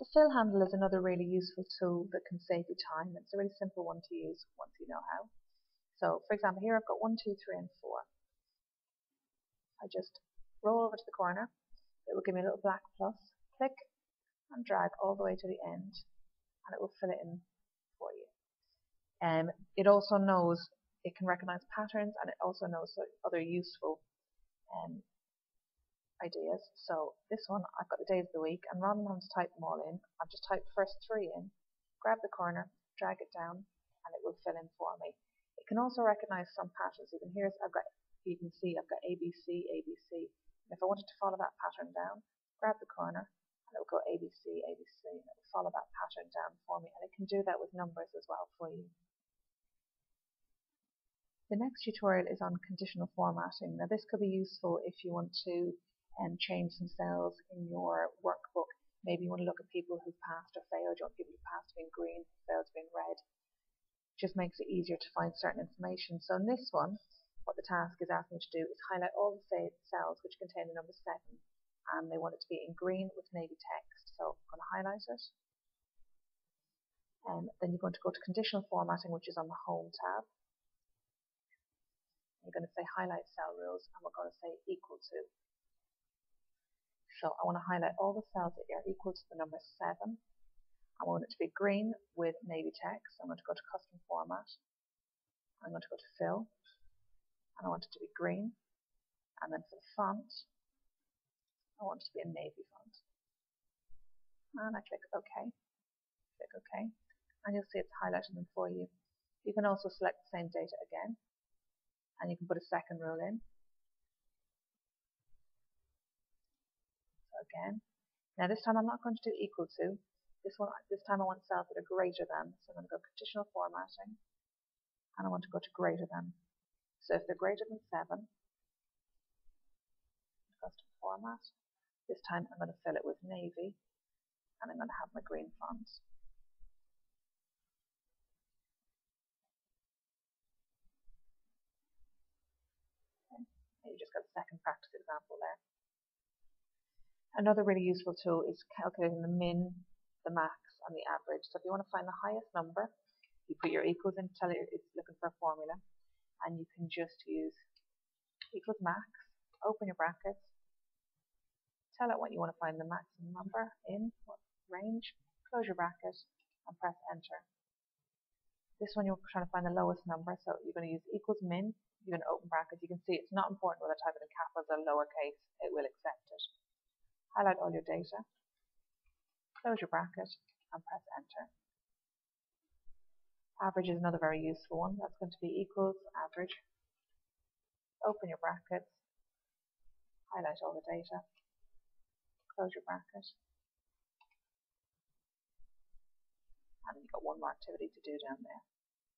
The fill handle is another really useful tool that can save you time. It's a really simple one to use once you know how. So for example here I've got 1, 2, 3 and 4. I just roll over to the corner. It will give me a little black plus. Click and drag all the way to the end and it will fill it in for you. Um, it also knows, it can recognize patterns and it also knows other useful um, ideas. So this one, I've got the days of the week, and rather than having to type them all in, I've just typed the first three in, grab the corner, drag it down, and it will fill in for me. It can also recognize some patterns. Even here, I've got, you can see I've got ABC, ABC. And if I wanted to follow that pattern down, grab the corner, and it will go ABC, ABC, and it will follow that pattern down for me. And it can do that with numbers as well for you. The next tutorial is on conditional formatting. Now this could be useful if you want to um, change some cells in your workbook. Maybe you want to look at people who've passed or failed. You want people who've passed to be green, failed to be in red. Just makes it easier to find certain information. So in this one, what the task is asking you to do is highlight all the cells which contain the number 7 and they want it to be in green with navy text. So I'm going to highlight it. And then you're going to go to conditional formatting which is on the home tab. You're going to say highlight cell rules and we're going to say equal to. So I want to highlight all the cells that are equal to the number 7. I want it to be green with navy text. I'm going to go to custom format. I'm going to go to fill. And I want it to be green. And then for the font, I want it to be a navy font. And I click OK. Click OK. And you'll see it's highlighting them for you. You can also select the same data again. And you can put a second rule in. Again. Now this time I'm not going to do equal to. This one, this time I want cells that are greater than. So I'm going to go conditional formatting, and I want to go to greater than. So if they're greater than 7, custom format. This time I'm going to fill it with navy, and I'm going to have my green font. Okay. You just got a second practice example there. Another really useful tool is calculating the min, the max, and the average. So if you want to find the highest number, you put your equals in, tell it it's looking for a formula, and you can just use equals max, open your brackets, tell it what you want to find the maximum number in, what range, close your bracket, and press enter. This one you're trying to find the lowest number, so you're going to use equals min, you're going to open brackets. You can see it's not important whether type it in capitals or lowercase, it will accept it highlight all your data, close your bracket, and press enter. Average is another very useful one. That's going to be equals average. Open your brackets, highlight all the data, close your bracket, and you've got one more activity to do down there.